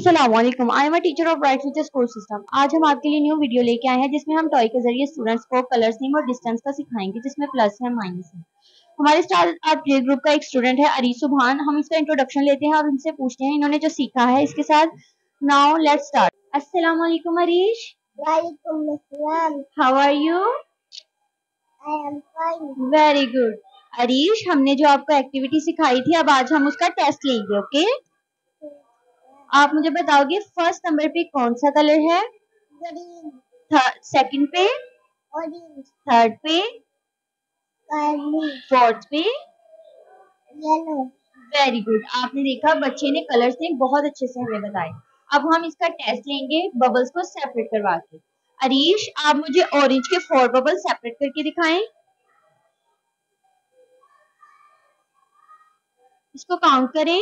Aslam I am teacher of right future school system आज हम आपके लिए न्यू वीडियो लेके आए हैं जिसमें हम टॉय के ज़रिए स्टूडेंट्स को कलर्स नेम और डिस्टेंस का सिखाएँगे जिसमें प्लस है माइनस है। हमारे स्टार आर्ट प्ले ग्रुप का एक स्टूडेंट है अरी सुबहान हम इसका इंट्रोडक्शन लेते हैं और इनसे पूछते हैं इन्होंने जो सीखा है इसके साथ नाउ लेट स्टार्ट अस्सलाम वालेकुम अरीश वालेकुम अस्सलाम how are you I am fine very good Arish हमने जो आपको एक्टिविटी सिखाई थी अब आज हम उसका टेस्ट लेंगे ओके आप मुझे बताओगे फ़र्स्ट नंबर पे कौन सा कलर है? सेकंड पे? थर्ड पे? फोर्थ पे? येलो वेरी गुड आपने देखा बच्चे ने कलर्स ने बहुत अच्छे से हमें बताए। अब हम इसका टेस्ट लेंगे बबल्स को सेपरेट करवा के। अरीश आप मुझे ऑरेंज के फोर बबल सेपरेट करके दिखाएँ। इसको काउंट करें।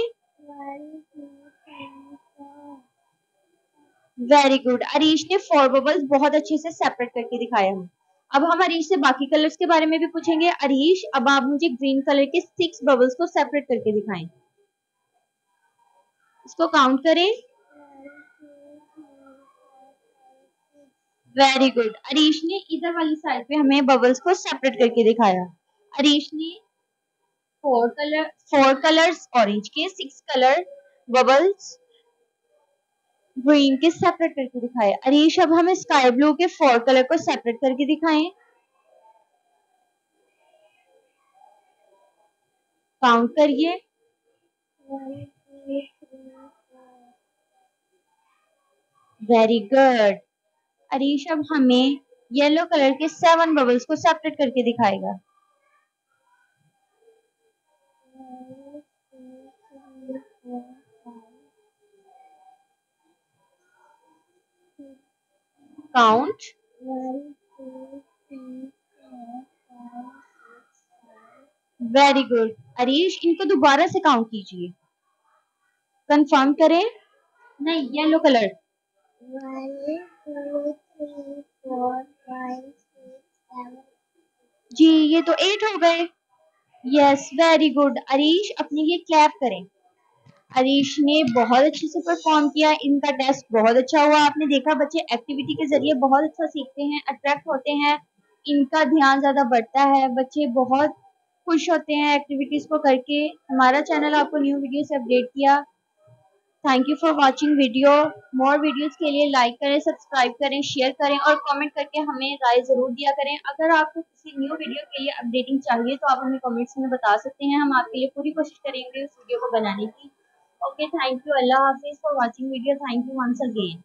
वेरी गुड अरीश ने फोर बबल्स बहुत अच्छे से सेपरेट करके दिखाया हमें अब हम अरीश से बाकी कलर्स के बारे में भी पूछेंगे। अरीश अब आप मुझे ग्रीन कलर के सिक्स बबल्स को सेपरेट करके दिखाएँ। इसको काउंट करें। वेरी गुड अरीश ने इधर वाली साइड पे हमें बबल्स को सेपरेट करके दिखाया। अरीश ने four colour four colours orange के सिक्स कलर बबल्स ग्रीन के सेपरेट करके दिखाए। अरीश अब हमें स्काई ब्लू के फोर कलर को सेपरेट करके दिखाएँ। काउंट करिए। वेरी गुड अरीश अब हमें येलो कलर के सेवन बबल्स को सेपरेट करके दिखाएगा। One count one two three four five six seven very good Arish इनको दोबारा से काउंट कीजिए। कंफर्म करें। नहीं yellow colour One, two, three, four, five, six, seven. जी ये तो एट हो गए। यस वेरी गुड अरीश अपने ये क्लैप करें। अरीश ने बहुत अच्छे से परफॉर्म किया। इनका टेस्ट बहुत अच्छा हुआ। आपने देखा, बच्चे एक्टिविटी के ज़रिए बहुत अच्छा सीखते हैं अट्रैक्ट होते हैं। इनका ध्यान ज़्यादा बढ़ता है। बच्चे बहुत खुश होते हैं एक्टिविटीज़ को करके। हमारा चैनल आपको न्यू वीडियो से अपडेट किया। Thank you for watching video more videos के लिए लाइक करें सब्सक्राइब करें शेयर करें और कमेंट करके हमें राय ज़रूर दिया करें। अगर आपको किसी न्यू वीडियो के लिए अपडेटिंग चाहिए तो आप हमें कमेंट्स में बता सकते हैं। हम आपके लिए पूरी कोशिश करेंगे उस वीडियो को बनाने की। Okay, thank you. Allah Hafiz for watching video. Thank you once again.